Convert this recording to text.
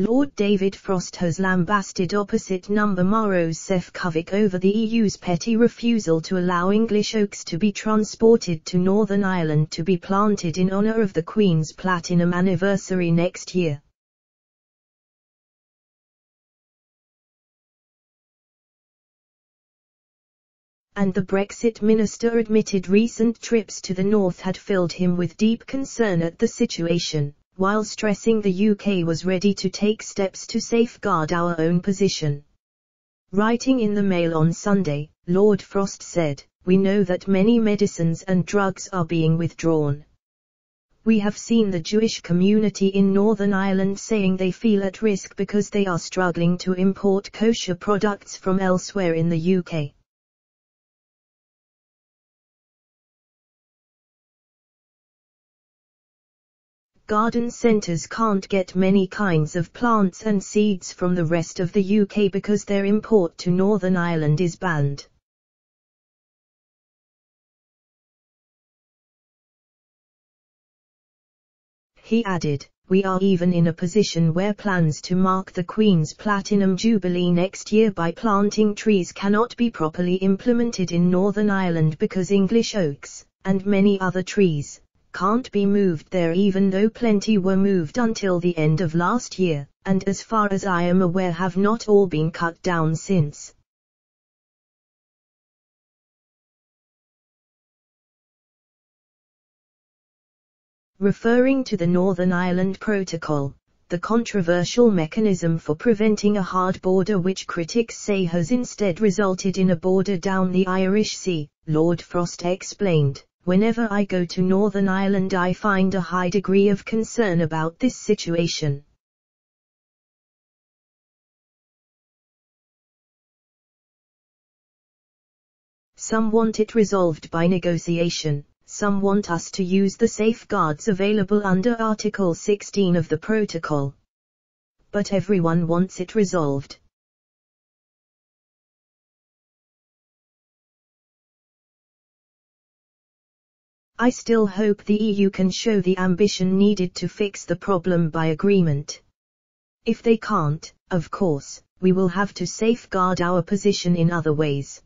Lord David Frost has lambasted opposite number Maros Sefcovic over the EU's petty refusal to allow English oaks to be transported to Northern Ireland to be planted in honour of the Queen's Platinum anniversary next year. and the Brexit minister admitted recent trips to the north had filled him with deep concern at the situation while stressing the UK was ready to take steps to safeguard our own position. Writing in the Mail on Sunday, Lord Frost said, We know that many medicines and drugs are being withdrawn. We have seen the Jewish community in Northern Ireland saying they feel at risk because they are struggling to import kosher products from elsewhere in the UK. Garden centres can't get many kinds of plants and seeds from the rest of the UK because their import to Northern Ireland is banned. He added, we are even in a position where plans to mark the Queen's Platinum Jubilee next year by planting trees cannot be properly implemented in Northern Ireland because English oaks, and many other trees, can't be moved there even though plenty were moved until the end of last year, and as far as I am aware have not all been cut down since. Referring to the Northern Ireland Protocol, the controversial mechanism for preventing a hard border which critics say has instead resulted in a border down the Irish Sea, Lord Frost explained. Whenever I go to Northern Ireland I find a high degree of concern about this situation. Some want it resolved by negotiation, some want us to use the safeguards available under Article 16 of the Protocol. But everyone wants it resolved. I still hope the EU can show the ambition needed to fix the problem by agreement. If they can't, of course, we will have to safeguard our position in other ways.